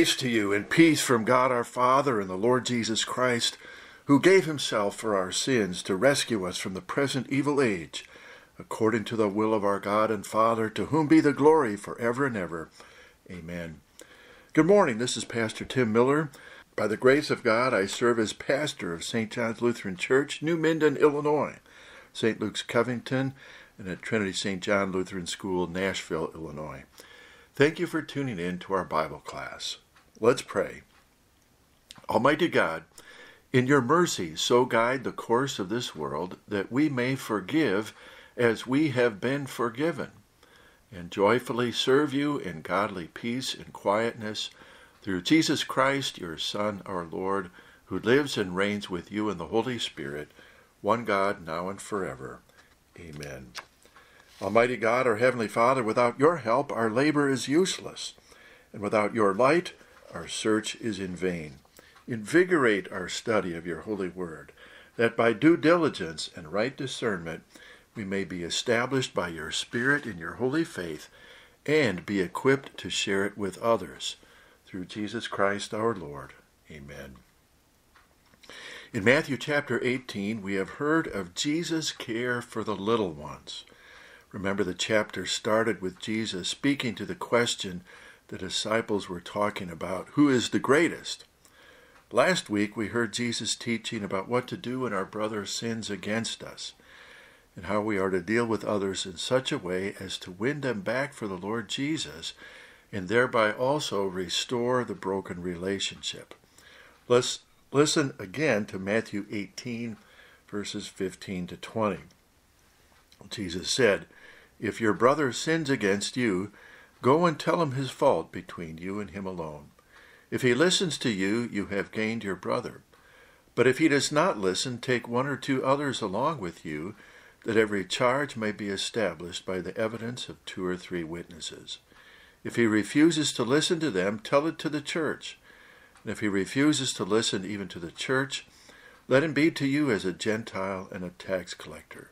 Grace to you and peace from God our Father and the Lord Jesus Christ, who gave himself for our sins to rescue us from the present evil age, according to the will of our God and Father, to whom be the glory forever and ever. Amen. Good morning. This is Pastor Tim Mueller. By the grace of God, I serve as pastor of St. John's Lutheran Church, New Minden, Illinois, St. Luke's Covington, and at Trinity St. John Lutheran School, Nashville, Illinois. Thank you for tuning in to our Bible class. Let's pray. Almighty God, in your mercy, so guide the course of this world that we may forgive as we have been forgiven, and joyfully serve you in godly peace and quietness through Jesus Christ, your Son, our Lord, who lives and reigns with you in the Holy Spirit, one God, now and forever. Amen. Almighty God, our Heavenly Father, without your help our labor is useless, and without your light our search is in vain. Invigorate our study of your holy word, that by due diligence and right discernment we may be established by your Spirit in your holy faith, and be equipped to share it with others. Through Jesus Christ our Lord. Amen. In Matthew chapter 18, we have heard of Jesus' care for the little ones. Remember, the chapter started with Jesus speaking to the question the disciples were talking about who is the greatest? Last week, we heard Jesus teaching about what to do when our brother sins against us and how we are to deal with others in such a way as to win them back for the Lord Jesus and thereby also restore the broken relationship. Let's listen again to Matthew 18, verses 15 to 20. Jesus said, if your brother sins against you, go and tell him his fault between you and him alone. If he listens to you, you have gained your brother. But if he does not listen, take one or two others along with you, that every charge may be established by the evidence of two or three witnesses. If he refuses to listen to them, tell it to the church. And if he refuses to listen even to the church, let him be to you as a Gentile and a tax collector.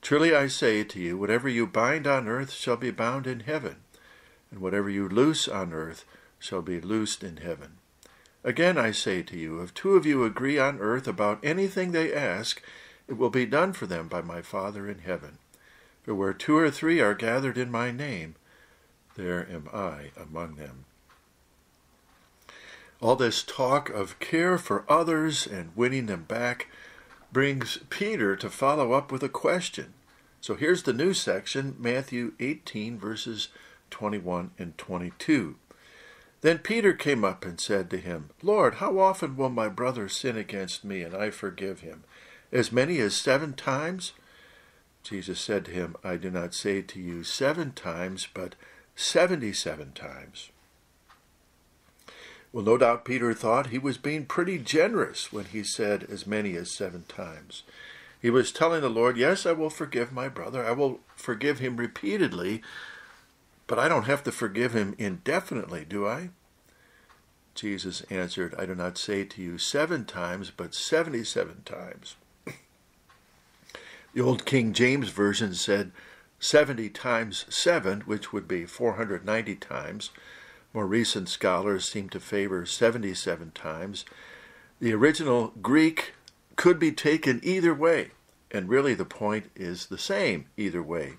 Truly I say to you, whatever you bind on earth shall be bound in heaven, and whatever you loose on earth shall be loosed in heaven. Again I say to you, if two of you agree on earth about anything they ask, it will be done for them by my Father in heaven. For where two or three are gathered in my name, there am I among them. All this talk of care for others and winning them back brings Peter to follow up with a question. So here's the new section, Matthew 18, verses 21 and 22. Then Peter came up and said to him, Lord, how often will my brother sin against me and I forgive him? As many as seven times? Jesus said to him, I do not say to you seven times, but seventy seven times. Well, no doubt Peter thought he was being pretty generous when he said as many as seven times. He was telling the Lord, Yes, I will forgive my brother. I will forgive him repeatedly, but I don't have to forgive him indefinitely, do I? Jesus answered, I do not say to you seven times, but seventy seven times. the old King James Version said seventy times seven, which would be 490 times. More recent scholars seem to favor 77 times. The original Greek could be taken either way, and really the point is the same either way.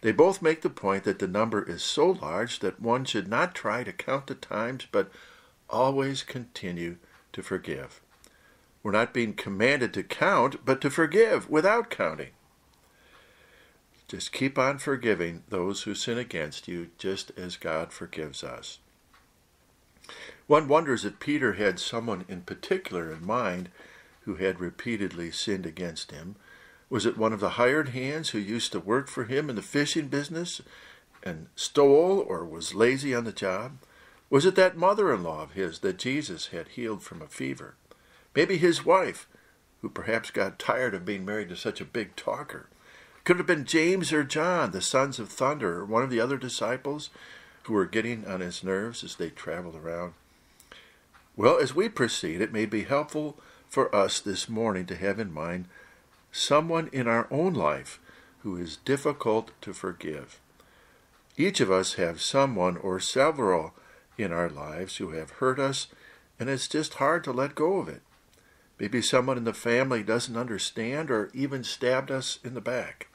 They both make the point that the number is so large that one should not try to count the times, but always continue to forgive. We're not being commanded to count, but to forgive without counting. Just keep on forgiving those who sin against you, just as God forgives us. One wonders if Peter had someone in particular in mind who had repeatedly sinned against him. Was it one of the hired hands who used to work for him in the fishing business and stole or was lazy on the job? Was it that mother in law of his that Jesus had healed from a fever? Maybe his wife, who perhaps got tired of being married to such a big talker. Could it have been James or John, the sons of thunder, or one of the other disciples who were getting on his nerves as they traveled around? Well, as we proceed, it may be helpful for us this morning to have in mind someone in our own life who is difficult to forgive. Each of us have someone or several in our lives who have hurt us, and it's just hard to let go of it. Maybe someone in the family doesn't understand or even stabbed us in the back.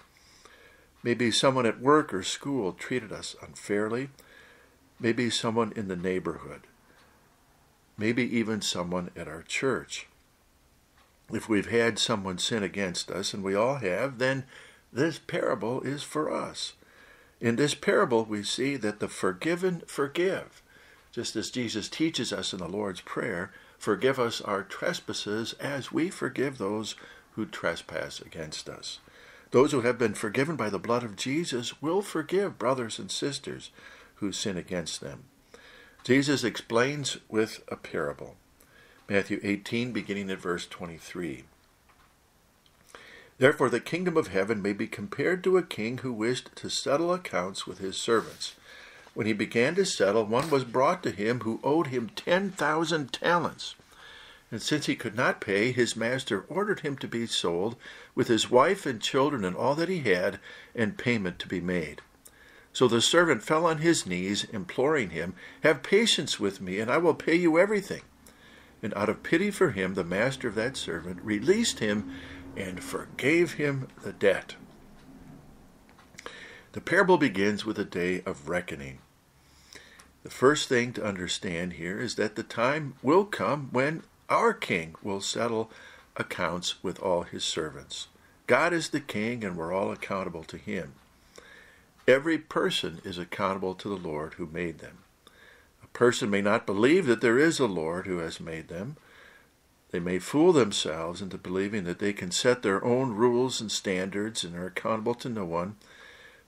Maybe someone at work or school treated us unfairly. Maybe someone in the neighborhood. Maybe even someone at our church. If we've had someone sin against us, and we all have, then this parable is for us. In this parable, we see that the forgiven forgive. Just as Jesus teaches us in the Lord's Prayer, forgive us our trespasses as we forgive those who trespass against us. Those who have been forgiven by the blood of Jesus will forgive brothers and sisters who sin against them. Jesus explains with a parable. Matthew 18, beginning at verse 23. Therefore, the kingdom of heaven may be compared to a king who wished to settle accounts with his servants. When he began to settle, one was brought to him who owed him ten thousand talents. And since he could not pay, his master ordered him to be sold, with his wife and children and all that he had, and payment to be made. So the servant fell on his knees, imploring him, Have patience with me, and I will pay you everything. And out of pity for him, the master of that servant released him and forgave him the debt. The parable begins with a day of reckoning. The first thing to understand here is that the time will come when our king will settle accounts with all his servants. God is the king, and we're all accountable to him. Every person is accountable to the Lord who made them. Person may not believe that there is a Lord who has made them, they may fool themselves into believing that they can set their own rules and standards and are accountable to no one.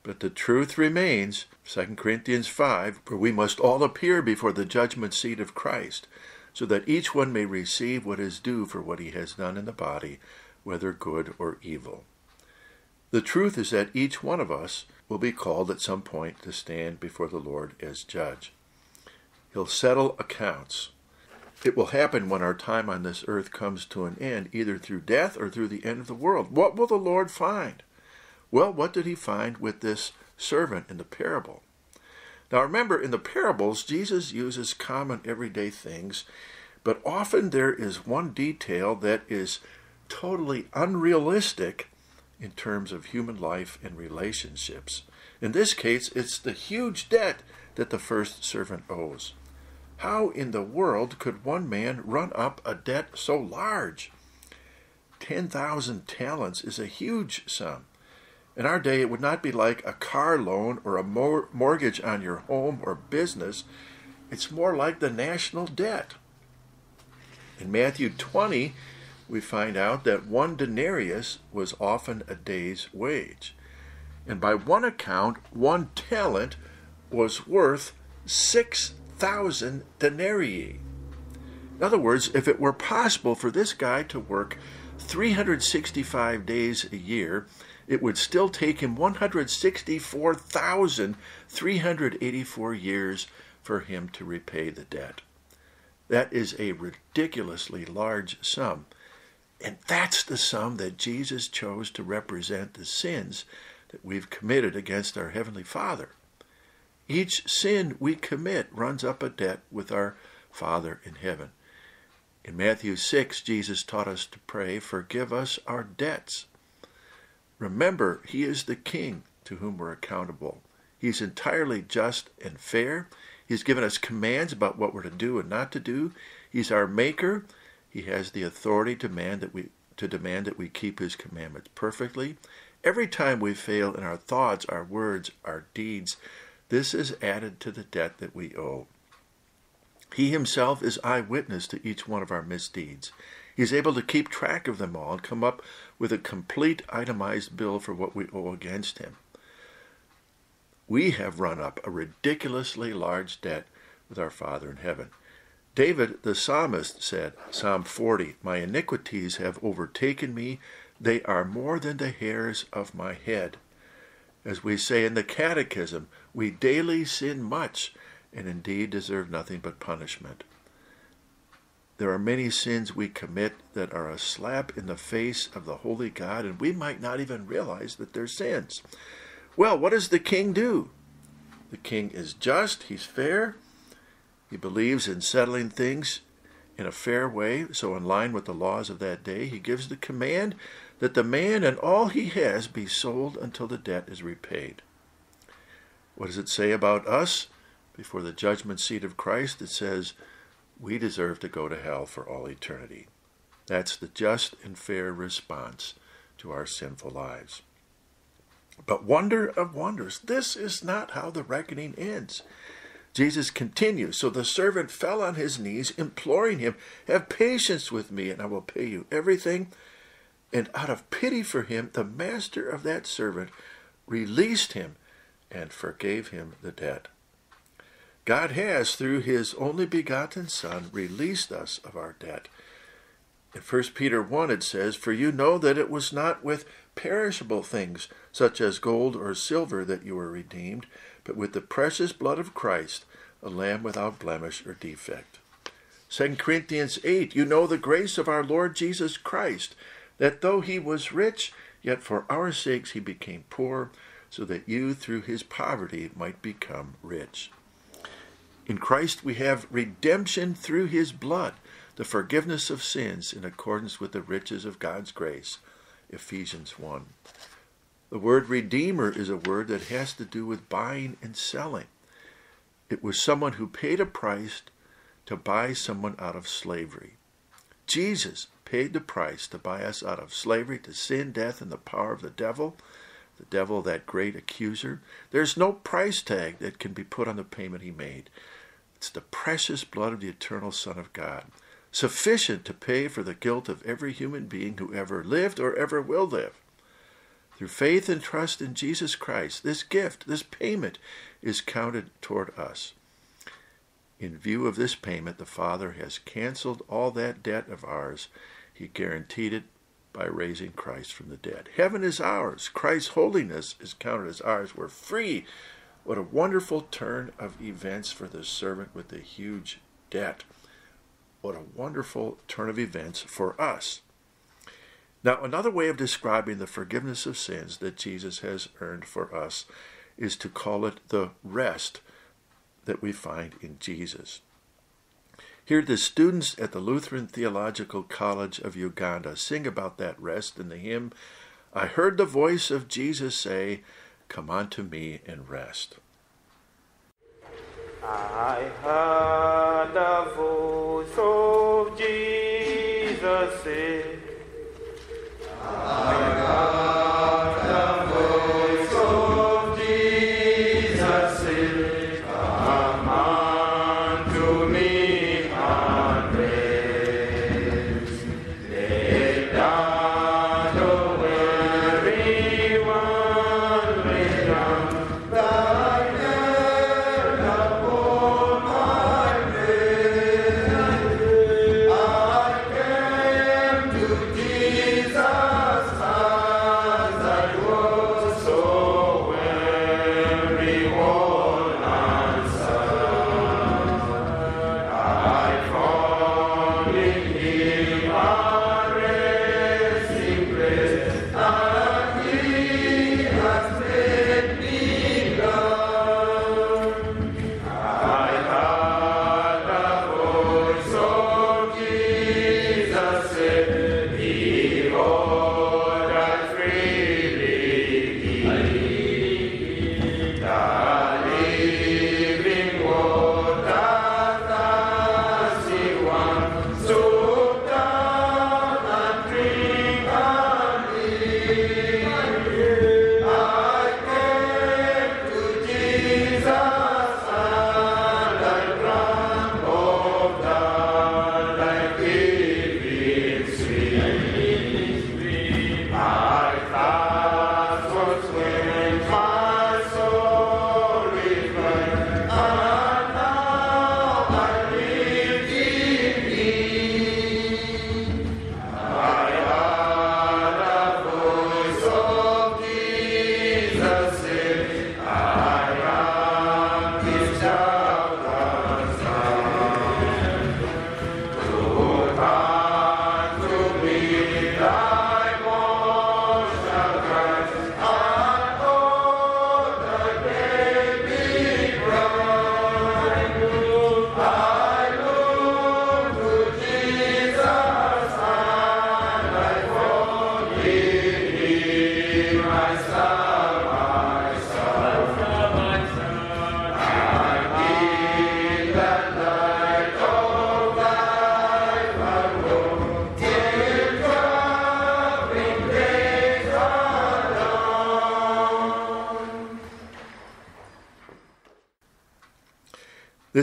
But the truth remains, 2 Corinthians 5, for we must all appear before the judgment seat of Christ, so that each one may receive what is due for what he has done in the body, whether good or evil. The truth is that each one of us will be called at some point to stand before the Lord as judge. He'll settle accounts. It will happen when our time on this earth comes to an end, either through death or through the end of the world. What will the Lord find? Well, what did he find with this servant in the parable? Now remember, in the parables, Jesus uses common everyday things, but often there is one detail that is totally unrealistic in terms of human life and relationships. In this case, it's the huge debt that the first servant owes. How in the world could one man run up a debt so large? 10,000 talents is a huge sum. In our day, it would not be like a car loan or a mor- mortgage on your home or business. It's more like the national debt. In Matthew 20, we find out that one denarius was often a day's wage. And by one account, one talent was worth six thousand denarii. In other words, if it were possible for this guy to work 365 days a year, it would still take him 164,384 years for him to repay the debt. That is a ridiculously large sum. And that's the sum that Jesus chose to represent the sins that we've committed against our Heavenly Father. Each sin we commit runs up a debt with our Father in heaven. In Matthew 6, Jesus taught us to pray, Forgive us our debts. Remember, He is the King to whom we're accountable. He's entirely just and fair. He's given us commands about what we're to do and not to do. He's our Maker. He has the authority to demand that we to demand that we keep his commandments perfectly. Every time we fail in our thoughts, our words, our deeds, this is added to the debt that we owe. He himself is eyewitness to each one of our misdeeds. He is able to keep track of them all and come up with a complete itemized bill for what we owe against him. We have run up a ridiculously large debt with our Father in heaven. David the psalmist said, Psalm 40, My iniquities have overtaken me, they are more than the hairs of my head. As we say in the Catechism, we daily sin much, and indeed deserve nothing but punishment. There are many sins we commit that are a slap in the face of the holy God, and we might not even realize that they're sins. Well, what does the king do? The king is just, he's fair, He believes in settling things in a fair way, so in line with the laws of that day, he gives the command that the man and all he has be sold until the debt is repaid. What does it say about us? Before the judgment seat of Christ, it says, We deserve to go to hell for all eternity. That's the just and fair response to our sinful lives. But wonder of wonders, this is not how the reckoning ends. Jesus continues, So the servant fell on his knees, imploring him, Have patience with me, and I will pay you everything. And out of pity for him, the master of that servant released him and forgave him the debt. God has, through his only begotten Son, released us of our debt. In 1 Peter 1 it says, For you know that it was not with perishable things, such as gold or silver, that you were redeemed, but with the precious blood of Christ, a lamb without blemish or defect. 2 Corinthians 8, You know the grace of our Lord Jesus Christ, that though he was rich, yet for our sakes he became poor, so that you through his poverty might become rich. In Christ we have redemption through his blood, the forgiveness of sins in accordance with the riches of God's grace. Ephesians 1. The word redeemer is a word that has to do with buying and selling. It was someone who paid a price to buy someone out of slavery. Jesus paid the price to buy us out of slavery to sin, death, and the power of the devil, the devil, that great accuser. There's no price tag that can be put on the payment he made. It's the precious blood of the eternal Son of God, sufficient to pay for the guilt of every human being who ever lived or ever will live. Through faith and trust in Jesus Christ, this gift, this payment, is counted toward us. In view of this payment, the Father has canceled all that debt of ours. He guaranteed it by raising Christ from the dead. Heaven is ours. Christ's holiness is counted as ours. We're free what a wonderful turn of events for the servant with the huge debt. What a wonderful turn of events for us. Now, another way of describing the forgiveness of sins that Jesus has earned for us is to call it the rest that we find in Jesus. Here, the students at the Lutheran Theological College of Uganda sing about that rest in the hymn, I heard the voice of Jesus say, Come unto me and rest. I heard the voice of Jesus say,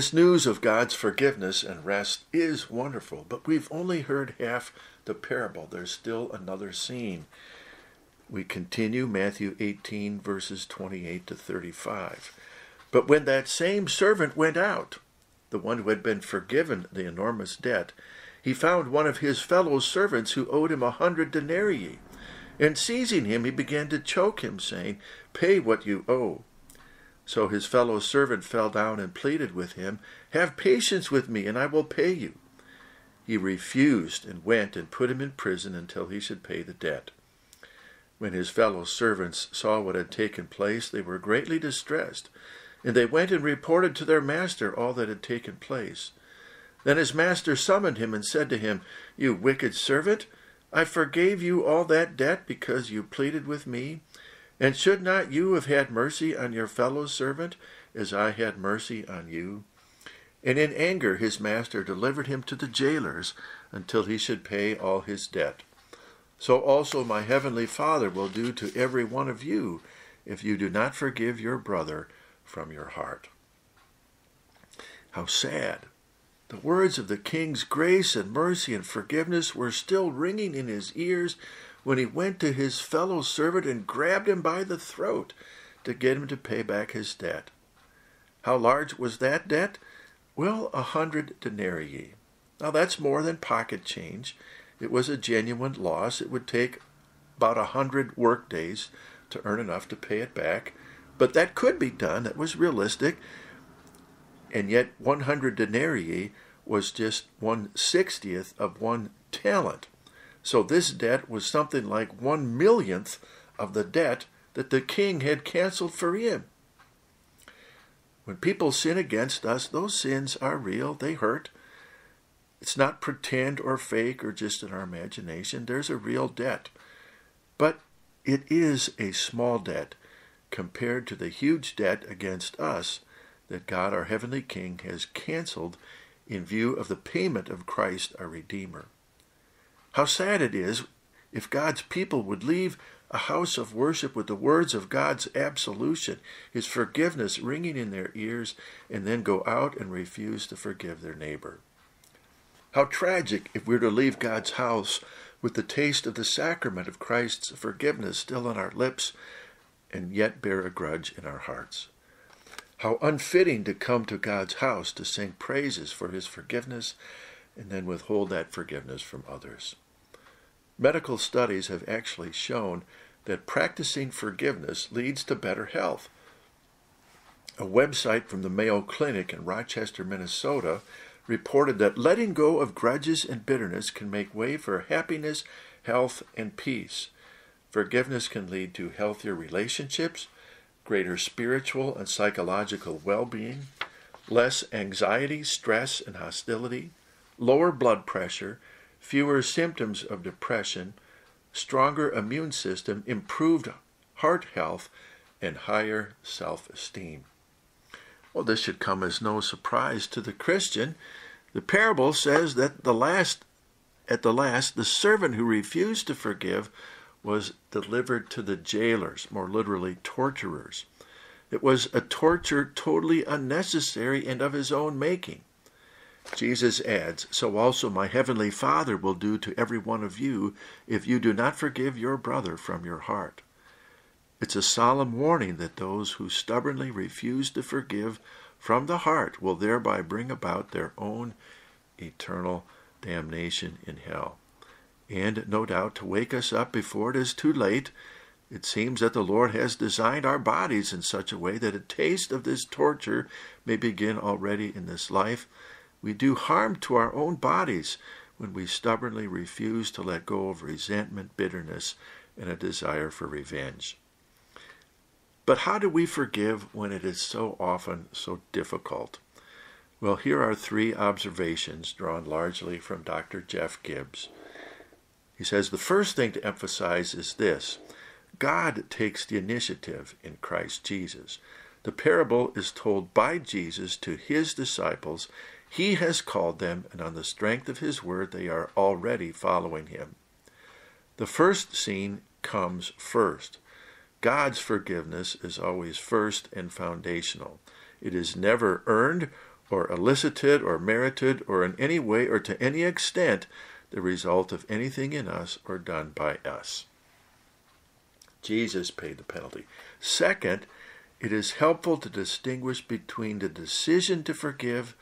This news of God's forgiveness and rest is wonderful, but we've only heard half the parable. There's still another scene. We continue Matthew 18, verses 28 to 35. But when that same servant went out, the one who had been forgiven the enormous debt, he found one of his fellow servants who owed him a hundred denarii. And seizing him, he began to choke him, saying, Pay what you owe. So his fellow servant fell down and pleaded with him, Have patience with me, and I will pay you. He refused and went and put him in prison until he should pay the debt. When his fellow servants saw what had taken place, they were greatly distressed, and they went and reported to their master all that had taken place. Then his master summoned him and said to him, You wicked servant, I forgave you all that debt because you pleaded with me. And should not you have had mercy on your fellow servant as I had mercy on you? And in anger his master delivered him to the jailers until he should pay all his debt. So also my heavenly Father will do to every one of you if you do not forgive your brother from your heart. How sad! The words of the king's grace and mercy and forgiveness were still ringing in his ears when he went to his fellow servant and grabbed him by the throat to get him to pay back his debt. How large was that debt? Well, a hundred denarii. Now that's more than pocket change. It was a genuine loss. It would take about a hundred work days to earn enough to pay it back. But that could be done. That was realistic and yet 100 denarii was just one sixtieth of one talent. So this debt was something like one millionth of the debt that the king had canceled for him. When people sin against us, those sins are real, they hurt. It's not pretend or fake or just in our imagination. There's a real debt. But it is a small debt compared to the huge debt against us that God, our Heavenly King, has canceled in view of the payment of Christ, our Redeemer. How sad it is if God's people would leave a house of worship with the words of God's absolution, His forgiveness ringing in their ears, and then go out and refuse to forgive their neighbor. How tragic if we're to leave God's house with the taste of the sacrament of Christ's forgiveness still on our lips and yet bear a grudge in our hearts. How unfitting to come to God's house to sing praises for his forgiveness and then withhold that forgiveness from others. Medical studies have actually shown that practicing forgiveness leads to better health. A website from the Mayo Clinic in Rochester, Minnesota reported that letting go of grudges and bitterness can make way for happiness, health, and peace. Forgiveness can lead to healthier relationships, greater spiritual and psychological well being, less anxiety, stress, and hostility, lower blood pressure, fewer symptoms of depression, stronger immune system, improved heart health, and higher self esteem. Well, this should come as no surprise to the Christian. The parable says that the last, at the last, the servant who refused to forgive was delivered to the jailers, more literally, torturers. It was a torture totally unnecessary and of his own making. Jesus adds, So also my heavenly Father will do to every one of you if you do not forgive your brother from your heart. It's a solemn warning that those who stubbornly refuse to forgive from the heart will thereby bring about their own eternal damnation in hell and no doubt to wake us up before it is too late. It seems that the Lord has designed our bodies in such a way that a taste of this torture may begin already in this life. We do harm to our own bodies when we stubbornly refuse to let go of resentment, bitterness, and a desire for revenge. But how do we forgive when it is so often so difficult? Well, here are three observations drawn largely from Dr. Jeff Gibbs. He says the first thing to emphasize is this God takes the initiative in Christ Jesus. The parable is told by Jesus to his disciples. He has called them, and on the strength of his word, they are already following him. The first scene comes first. God's forgiveness is always first and foundational. It is never earned or elicited or merited or in any way or to any extent the result of anything in us or done by us. Jesus paid the penalty. Second, it is helpful to distinguish between the decision to forgive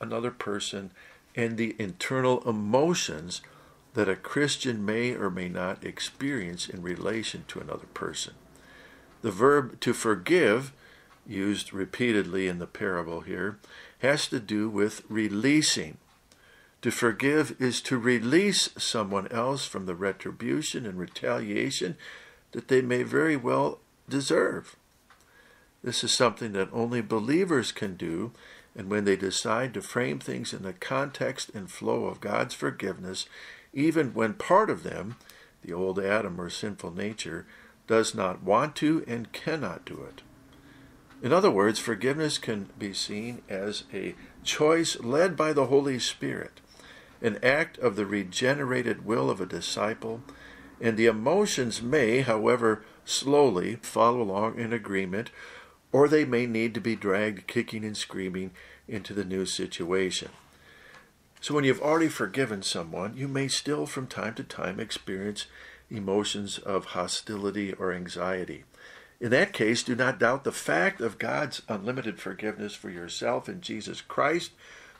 another person and the internal emotions that a Christian may or may not experience in relation to another person. The verb to forgive, used repeatedly in the parable here, has to do with releasing. To forgive is to release someone else from the retribution and retaliation that they may very well deserve. This is something that only believers can do, and when they decide to frame things in the context and flow of God's forgiveness, even when part of them, the old Adam or sinful nature, does not want to and cannot do it. In other words, forgiveness can be seen as a choice led by the Holy Spirit, an act of the regenerated will of a disciple, and the emotions may, however slowly, follow along in agreement, or they may need to be dragged kicking and screaming into the new situation. So, when you've already forgiven someone, you may still from time to time experience emotions of hostility or anxiety. In that case, do not doubt the fact of God's unlimited forgiveness for yourself in Jesus Christ,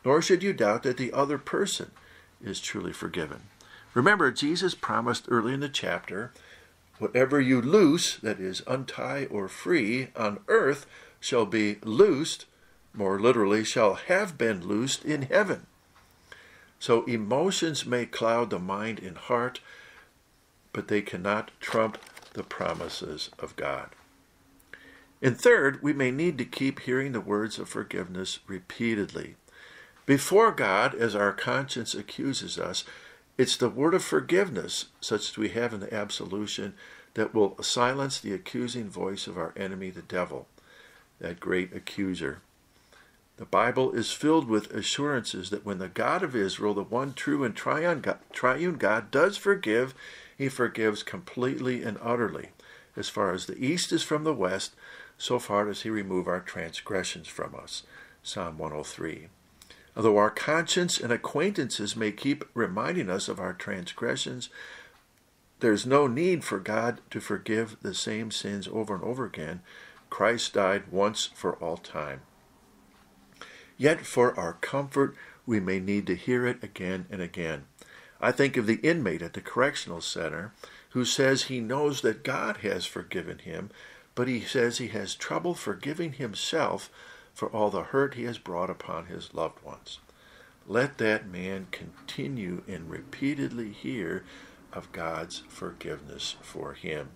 nor should you doubt that the other person is truly forgiven. Remember, Jesus promised early in the chapter, Whatever you loose, that is, untie or free, on earth shall be loosed, more literally, shall have been loosed in heaven. So emotions may cloud the mind and heart, but they cannot trump the promises of God. And third, we may need to keep hearing the words of forgiveness repeatedly. Before God, as our conscience accuses us, it's the word of forgiveness, such as we have in the absolution, that will silence the accusing voice of our enemy, the devil, that great accuser. The Bible is filled with assurances that when the God of Israel, the one true and triune God, triune God does forgive, he forgives completely and utterly. As far as the east is from the west, so far does he remove our transgressions from us. Psalm 103. Although our conscience and acquaintances may keep reminding us of our transgressions, there's no need for God to forgive the same sins over and over again. Christ died once for all time. Yet for our comfort, we may need to hear it again and again. I think of the inmate at the correctional center who says he knows that God has forgiven him, but he says he has trouble forgiving himself for all the hurt he has brought upon his loved ones. Let that man continue and repeatedly hear of God's forgiveness for him.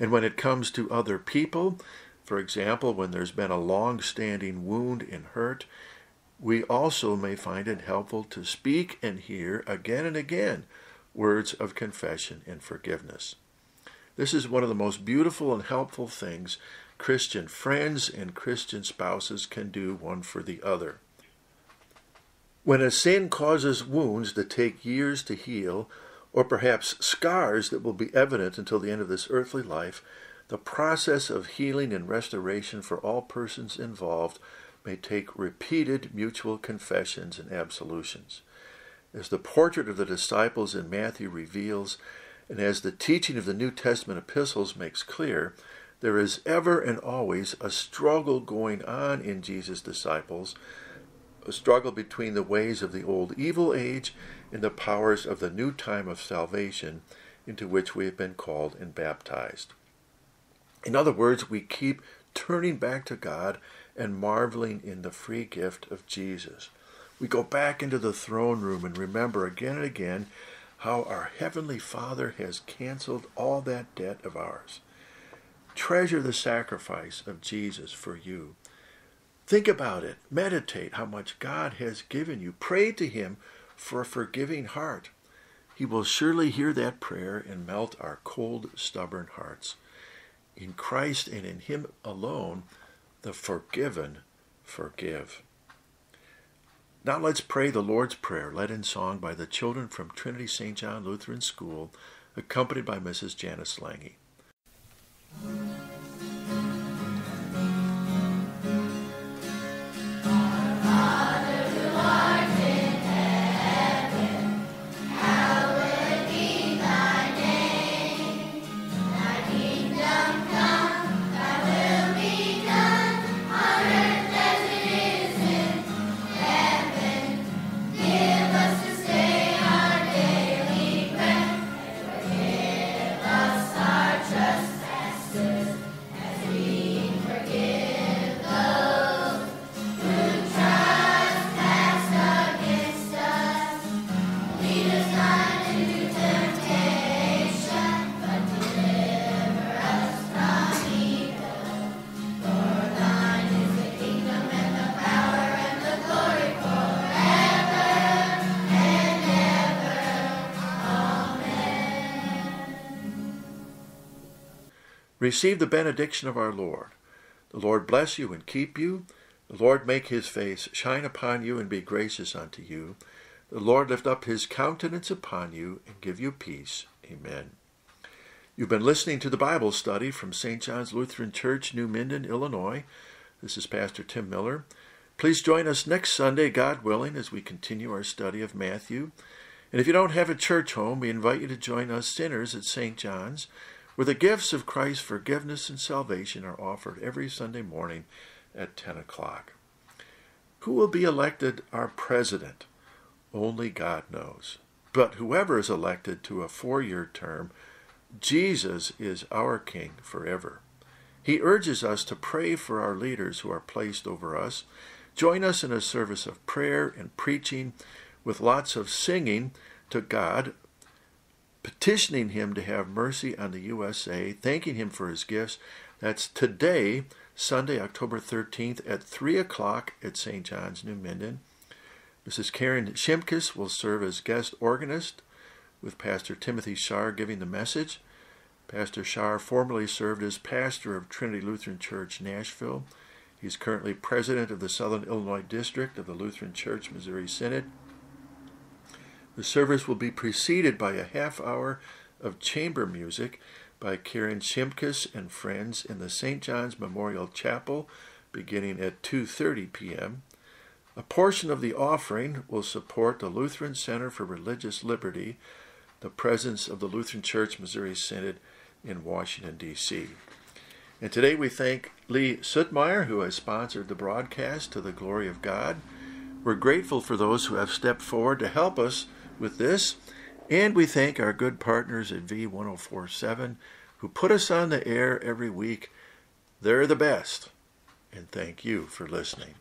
And when it comes to other people, for example, when there's been a long standing wound and hurt, we also may find it helpful to speak and hear again and again words of confession and forgiveness. This is one of the most beautiful and helpful things Christian friends and Christian spouses can do one for the other. When a sin causes wounds that take years to heal, or perhaps scars that will be evident until the end of this earthly life, the process of healing and restoration for all persons involved may take repeated mutual confessions and absolutions. As the portrait of the disciples in Matthew reveals, and as the teaching of the New Testament epistles makes clear, there is ever and always a struggle going on in Jesus' disciples, a struggle between the ways of the old evil age and the powers of the new time of salvation into which we have been called and baptized. In other words, we keep turning back to God and marveling in the free gift of Jesus. We go back into the throne room and remember again and again how our Heavenly Father has canceled all that debt of ours. Treasure the sacrifice of Jesus for you. Think about it. Meditate how much God has given you. Pray to Him for a forgiving heart. He will surely hear that prayer and melt our cold, stubborn hearts. In Christ and in Him alone, the forgiven forgive. Now let's pray the Lord's Prayer, led in song by the children from Trinity St. John Lutheran School, accompanied by Mrs. Janice Lange. Amen. Receive the benediction of our Lord. The Lord bless you and keep you. The Lord make his face shine upon you and be gracious unto you. The Lord lift up his countenance upon you and give you peace. Amen. You've been listening to the Bible study from St. John's Lutheran Church, New Minden, Illinois. This is Pastor Tim Mueller. Please join us next Sunday, God willing, as we continue our study of Matthew. And if you don't have a church home, we invite you to join us sinners at St. John's, where the gifts of Christ's forgiveness and salvation are offered every Sunday morning at 10 o'clock. Who will be elected our president? Only God knows. But whoever is elected to a four year term, Jesus is our King forever. He urges us to pray for our leaders who are placed over us. Join us in a service of prayer and preaching with lots of singing to God, petitioning Him to have mercy on the USA, thanking Him for His gifts. That's today, Sunday, October 13th at 3 o'clock at St. John's, New Minden. Mrs. Karen Shimkus will serve as guest organist, with Pastor Timothy Scharr giving the message. Pastor Scharr formerly served as pastor of Trinity Lutheran Church, Nashville. He's currently president of the Southern Illinois District of the Lutheran Church Missouri Synod. The service will be preceded by a half hour of chamber music by Karen Shimkus and friends in the St. John's Memorial Chapel beginning at 2:30 p.m. A portion of the offering will support the Lutheran Center for Religious Liberty, the presence of the Lutheran Church Missouri Synod in Washington, D.C. And today we thank Lee Suttmeyer, who has sponsored the broadcast to the glory of God. We're grateful for those who have stepped forward to help us with this, and we thank our good partners at V1047 who put us on the air every week. They're the best. And thank you for listening.